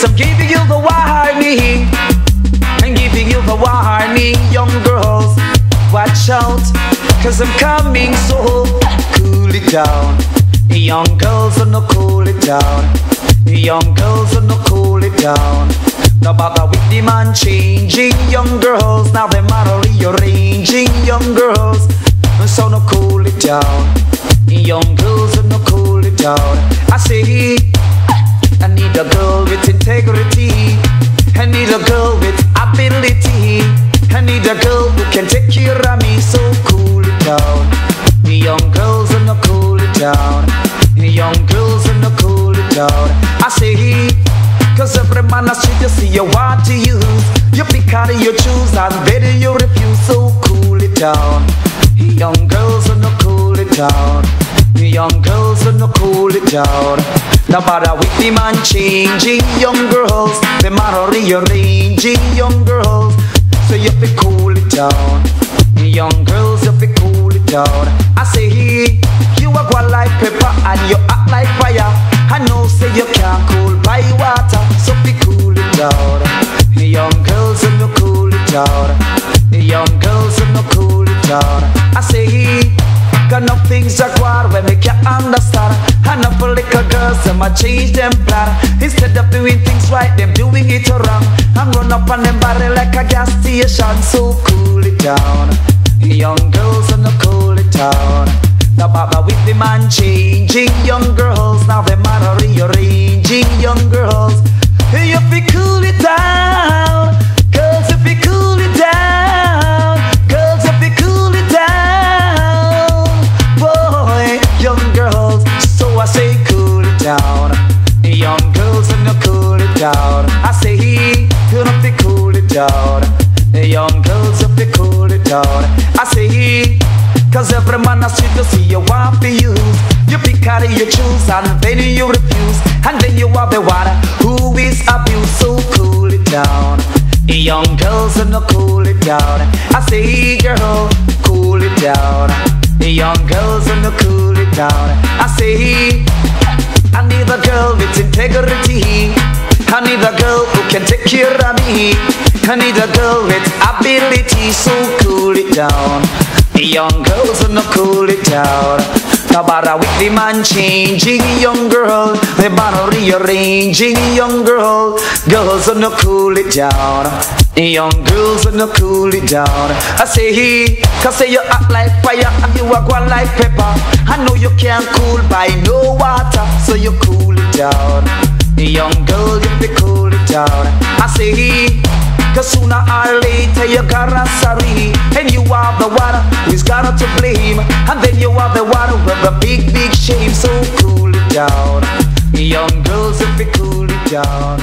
Yes, I'm giving you the warning. I'm giving you the warning, young girls. Watch out, cause I'm coming so cool it down. Young girls, are no cool it down. Young girls, are no cool it down. No bother with the man changing young girls. Now they're rearranging young girls. So no cool it down. Young girls, are no cool it down. I say, I need a girl with integrity. I need a girl with ability. I need a girl who can take care of me. So cool it down. The young girls are no cool it down. The young girls are no cool it down. I say, cause every man I see you see you want to use. You pick out you choose and better you refuse. So cool it down. The young girls are no cool it down. Young girls are no cool it down. No bother with the man changing young girls. The are rearranging young girls. So you be cool it down. Young girls, you be cool it down. I say, he you are go like pepper and you act like fire. I know say you can't cool by water, so be cool it down. Young girls, you no cool it down. Young girls, you no cool it down. I say, got no things war when we can't understand. And up little girls, them a change them plan. Instead of doing things right, them doing it wrong. And run up on them body like a gas station, so cool it down. Young girls on the cool it down. The baba with the man changing young girls. Now them are rearranging young girls. Down. I say cause every man I see you see you want to use. You pick out you choose and then you refuse. And then you are the one who is abused. So cool it down. Young girls and no cool it down. I say girl, cool it down. Young girls and no cool it down. I say I need a girl with integrity. I need a girl who can take care of me. I need a girl with ability, so cool it down. The Young girls wanna cool it down. Bother with the man changing young girl. They bother rearranging young girl. Girls wanna cool it down. Young girls wanna cool it down. I say he, cause say you act like fire and you are going like pepper. I know you can't cool by no water, so you cool it down. Young girl, you be cool it down. I say cause sooner or later you gotta sorry. And you are the one who's got to blame. And then you are the one with a big, big shame. So cool it down. Young girls, if you cool it down.